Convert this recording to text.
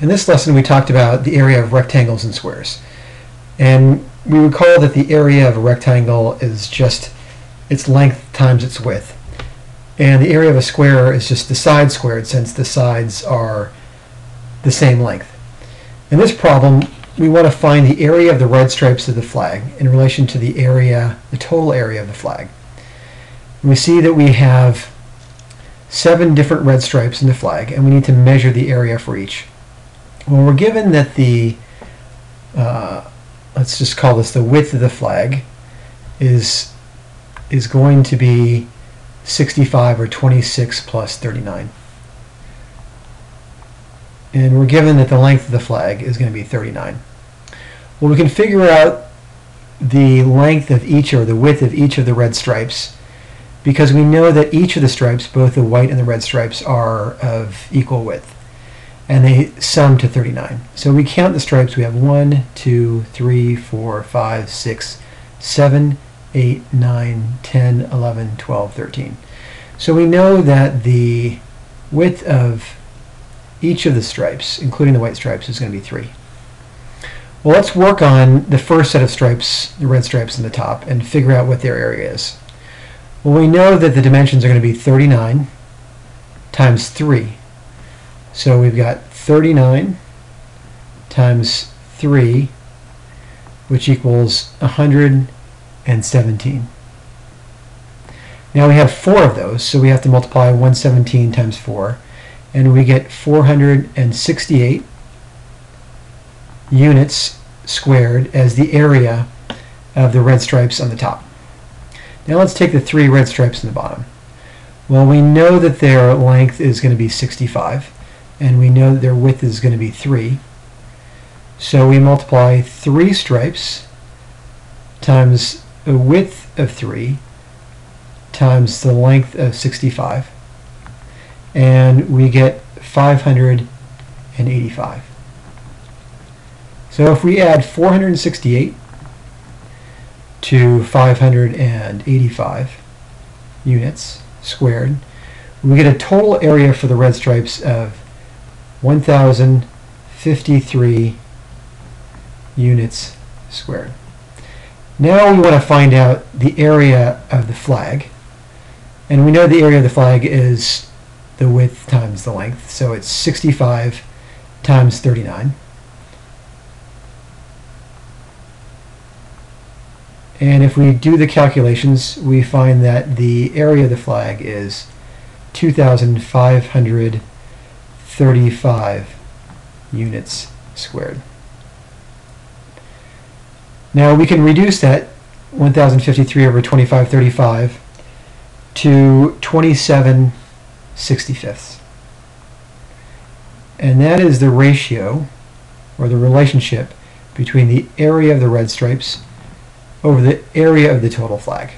In this lesson we talked about the area of rectangles and squares. And we recall that the area of a rectangle is just its length times its width. And the area of a square is just the side squared since the sides are the same length. In this problem, we want to find the area of the red stripes of the flag in relation to the area, the total area of the flag. And we see that we have seven different red stripes in the flag, and we need to measure the area for each. Well, we're given that the, uh, let's just call this the width of the flag, is, is going to be 65 or 26 plus 39. And we're given that the length of the flag is going to be 39. Well, we can figure out the length of each or the width of each of the red stripes because we know that each of the stripes, both the white and the red stripes, are of equal width and they sum to 39. So we count the stripes. We have 1, 2, 3, 4, 5, 6, 7, 8, 9, 10, 11, 12, 13. So we know that the width of each of the stripes, including the white stripes, is going to be 3. Well, let's work on the first set of stripes, the red stripes in the top, and figure out what their area is. Well, we know that the dimensions are going to be 39 times 3. So we've got 39 times 3, which equals 117. Now we have four of those, so we have to multiply 117 times 4, and we get 468 units squared as the area of the red stripes on the top. Now let's take the three red stripes in the bottom. Well, we know that their length is going to be 65 and we know their width is going to be 3. So we multiply 3 stripes times a width of 3 times the length of 65 and we get 585. So if we add 468 to 585 units squared, we get a total area for the red stripes of 1,053 units squared. Now we want to find out the area of the flag. And we know the area of the flag is the width times the length. So it's 65 times 39. And if we do the calculations, we find that the area of the flag is 2,500 35 units squared. Now we can reduce that 1053 over 2535 to 27 65ths. And that is the ratio or the relationship between the area of the red stripes over the area of the total flag.